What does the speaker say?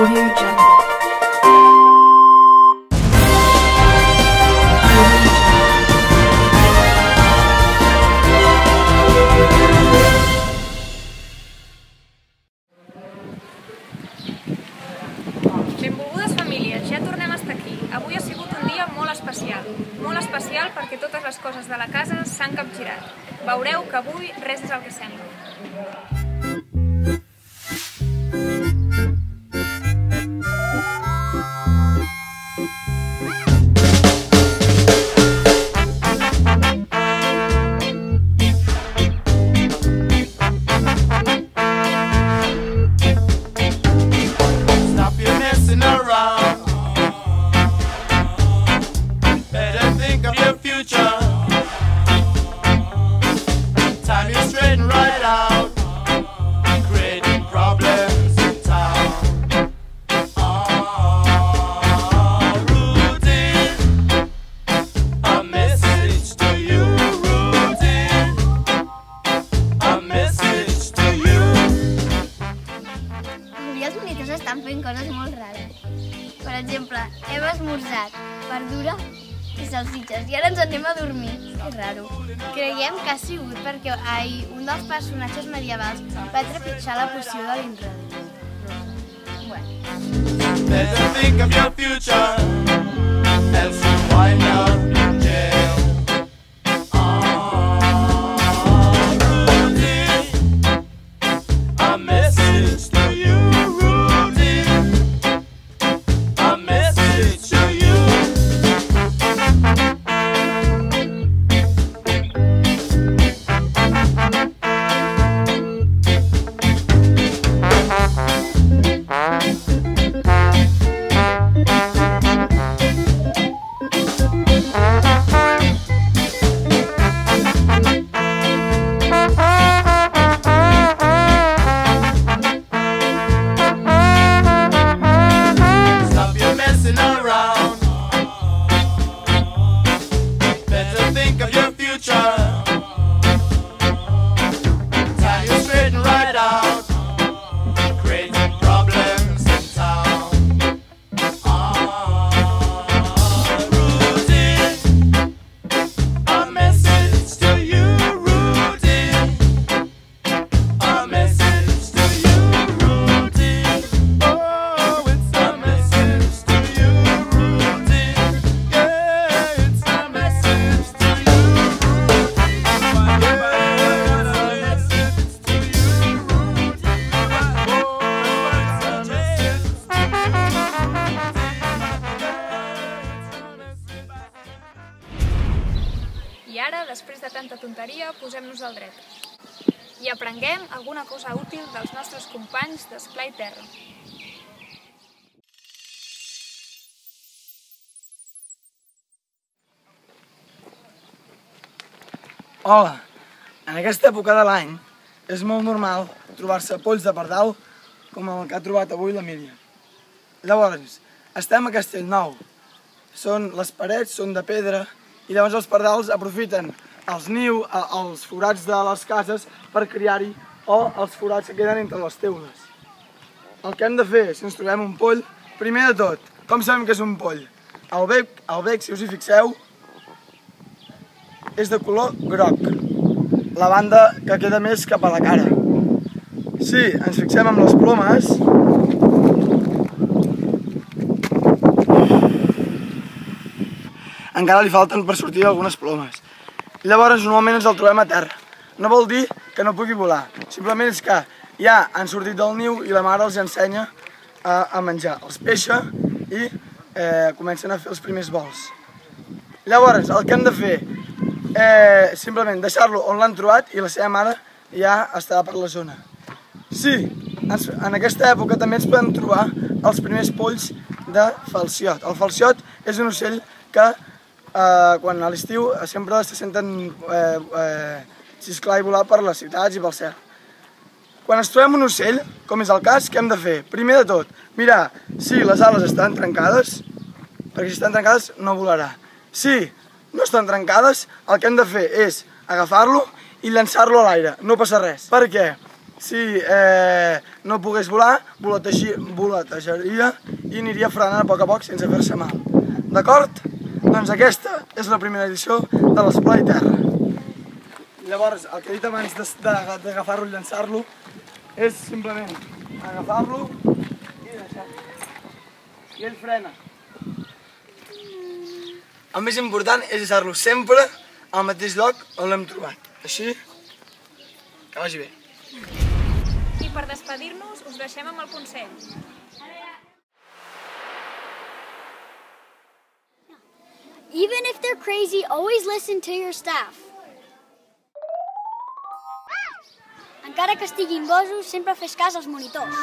Audio Jungle. Benvolgudes famílies, ja tornem a estar aquí. Avui ha sigut un dia molt especial. Molt especial perquè totes les coses de la casa s'han capgirat. Veureu que avui res és el que sembla. Avui els monitors estan fent coses molt rares. Per exemple, hem esmorzat verdura i salsitxes i ara ens anem a dormir. Que raro. Creiem que ha sigut perquè ai, un dels personatges medievals va trepitjar la poció de l'inredi. Bueno, Better think of your future, else you wind up I ara, després de tanta tonteria, posem-nos al dret. I aprenguem alguna cosa útil dels nostres companys d'Esplai Terra. Hola, en aquesta època de l'any és molt normal trobar-se polls de pardal com el que ha trobat avui la Míriam. Llavors, estem a Castellnou. Són, les parets són de pedra i llavors els pardals aprofiten els niu, a- els forats de les cases per criar-hi o els forats que queden entre les teules. El que hem de fer, si ens trobem un poll, primer de tot, com sabem que és un poll? El bec, el bec si us hi fixeu, és de color groc. La banda que queda més cap a la cara. Si ens fixem amb les plomes, encara li falten per sortir algunes plomes. Llavors, normalment ens el trobem a terra. No vol dir que no pugui volar, simplement és que ja han sortit del niu i la mare els ensenya a, a menjar. Els peixa i eh, comencen a fer els primers vols. Llavors, el que hem de fer, eh, simplement deixar-lo on l'han trobat i la seva mare ja estarà per la zona. Sí, en aquesta època també ens podem trobar els primers polls de falciot. El falciot és un ocell que eh, quan a l'estiu sempre se senten eh, eh, xisclar i volar per les ciutats i pel cel. Quan ens trobem un ocell, com és el cas, què hem de fer? Primer de tot, mirar si les ales estan trencades, perquè si estan trencades no volarà. Si no estan trencades, el que hem de fer és agafar-lo i llançar-lo a l'aire, no passa res. Perquè si eh, no pogués volar, volatejaria i aniria frenant a poc a poc sense fer-se mal. D'acord? Doncs aquesta és la primera edició de l'Esplai Terra. Llavors, el que he dit abans de- de- d'agafar-lo i llançar-lo és simplement agafar-lo i deixar-lo. I ell frena. El més important és deixar-lo sempre al mateix lloc on l'hem trobat. Així, que vagi bé. I per despedir-nos us deixem amb el consell. Even if they're crazy, always listen to your staff. Encara que estiguin bojos, sempre fes cas als monitors.